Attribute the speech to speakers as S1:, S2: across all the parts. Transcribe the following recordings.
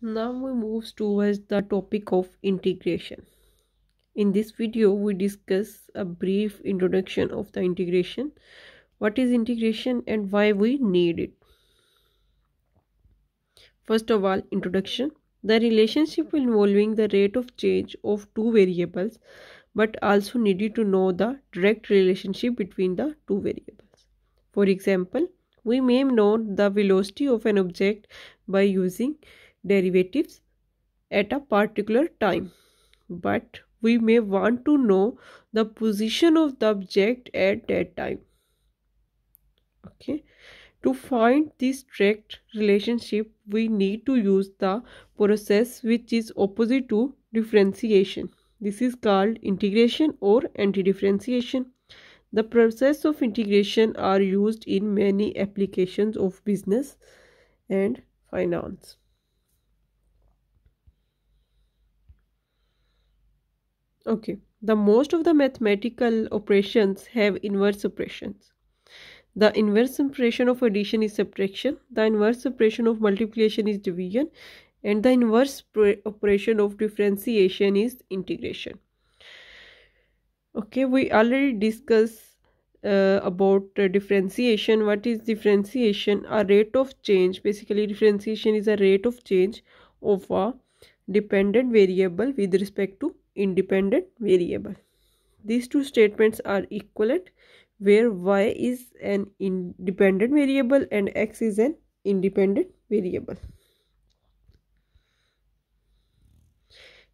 S1: Now we move towards the topic of integration. In this video, we discuss a brief introduction of the integration, what is integration and why we need it. First of all, introduction. The relationship involving the rate of change of two variables but also needed to know the direct relationship between the two variables. For example, we may know the velocity of an object by using derivatives at a particular time. But we may want to know the position of the object at that time. Okay. To find this direct relationship we need to use the process which is opposite to differentiation. This is called integration or anti-differentiation. The process of integration are used in many applications of business and finance Okay, the most of the mathematical operations have inverse operations. The inverse operation of addition is subtraction, the inverse operation of multiplication is division, and the inverse operation of differentiation is integration. Okay, we already discussed uh, about uh, differentiation. What is differentiation? A rate of change. Basically, differentiation is a rate of change of a dependent variable with respect to independent variable. These two statements are equivalent where y is an independent variable and x is an independent variable.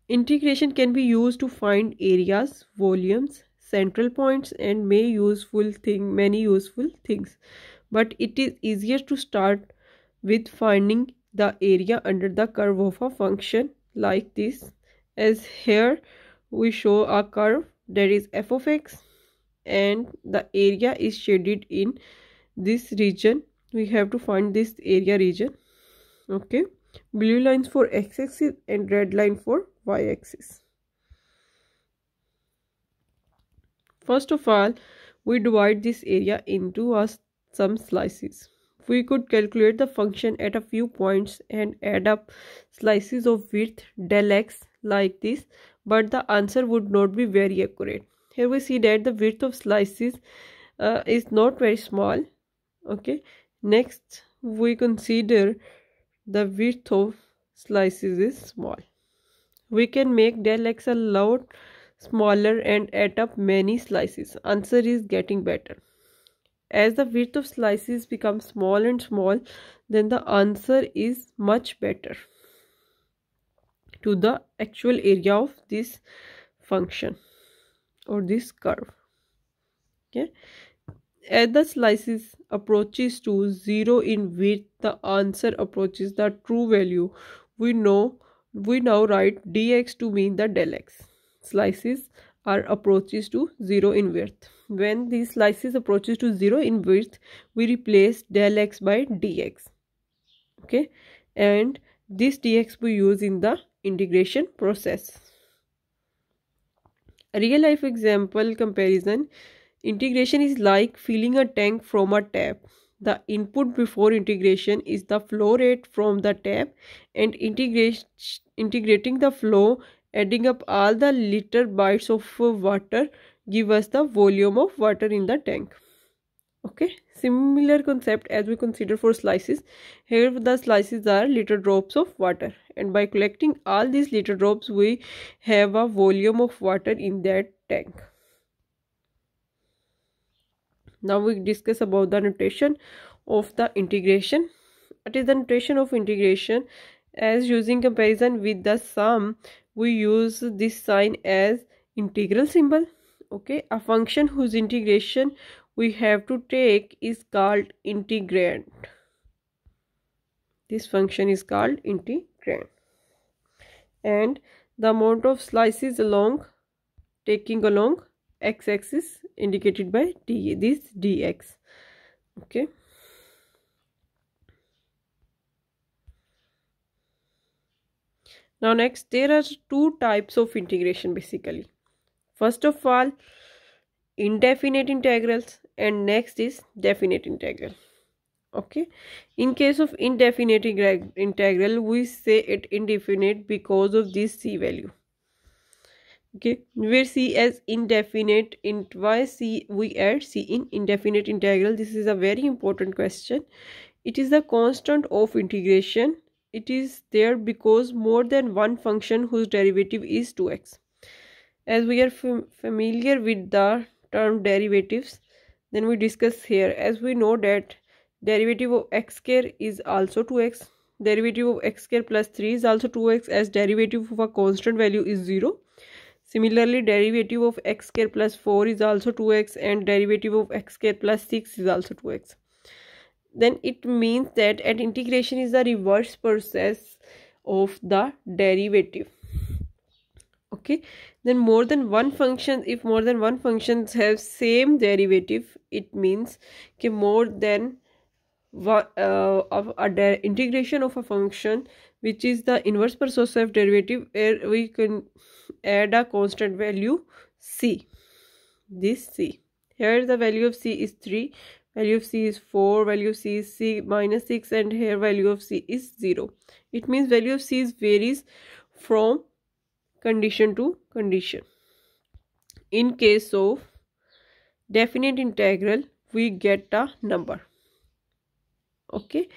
S1: Integration can be used to find areas, volumes, central points and may useful thing many useful things. But it is easier to start with finding the area under the curve of a function like this as here we show a curve that is f of x and the area is shaded in this region. We have to find this area region. Okay. Blue lines for x-axis and red line for y-axis. First of all we divide this area into us some slices. We could calculate the function at a few points and add up slices of width del x like this but the answer would not be very accurate. Here we see that the width of slices uh, is not very small. Okay. Next we consider the width of slices is small. We can make del x a lot smaller and add up many slices. Answer is getting better. As the width of slices becomes small and small then the answer is much better to the actual area of this function or this curve. Okay. As the slices approaches to 0 in width the answer approaches the true value. We know we now write dx to mean the del x. Slices are approaches to 0 in width. When these slices approaches to 0 in width we replace del x by dx. Okay. And this dx we use in the integration process. A real life example comparison integration is like filling a tank from a tap. The input before integration is the flow rate from the tap and integrating the flow adding up all the liter bites of water give us the volume of water in the tank okay similar concept as we consider for slices. Here the slices are little drops of water and by collecting all these little drops we have a volume of water in that tank. Now we discuss about the notation of the integration. It is the notation of integration. As using comparison with the sum we use this sign as integral symbol. Okay a function whose integration we have to take is called integrand. This function is called integrand. And the amount of slices along taking along x-axis indicated by d this dx okay now next there are two types of integration basically first of all indefinite integrals and next is definite integral. Okay? In case of indefinite integral we say it indefinite because of this c value. Okay? Where c as indefinite in why c we add c in indefinite integral? This is a very important question. It is the constant of integration. It is there because more than one function whose derivative is 2x as we are fam familiar with the term derivatives then we discuss here. As we know that derivative of x square is also 2x derivative of x square plus 3 is also 2x as derivative of a constant value is 0 similarly derivative of x square plus 4 is also 2x and derivative of x square plus 6 is also 2x then it means that at integration is the reverse process of the derivative okay? Then more than one function if more than one functions have same derivative it means okay, more than one, uh, of a integration of a function which is the inverse of derivative where we can add a constant value c. This c. Here the value of c is 3 value of c is 4 value of c is c minus 6 and here value of c is 0 it means value of c is varies from condition to condition. In case of definite integral we get a number. Okay?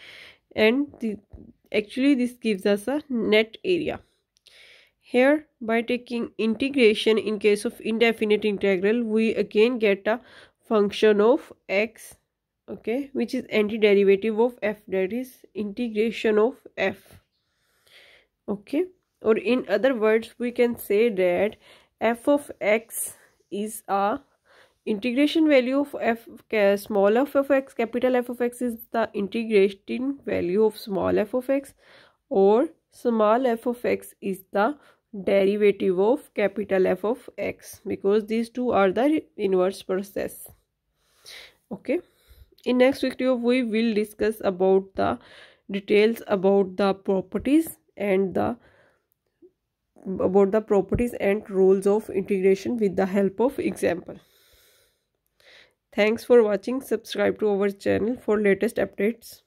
S1: And the, actually this gives us a net area. Here by taking integration in case of indefinite integral we again get a function of x okay? Which is antiderivative of f that is integration of f. Okay or in other words we can say that f of x is a integration value of f small f of x capital f of x is the integration value of small f of x or small f of x is the derivative of capital f of x because these two are the inverse process. Okay. In next video we will discuss about the details about the properties and the about the properties and rules of integration with the help of example Thanks for watching. Subscribe to our channel for latest updates.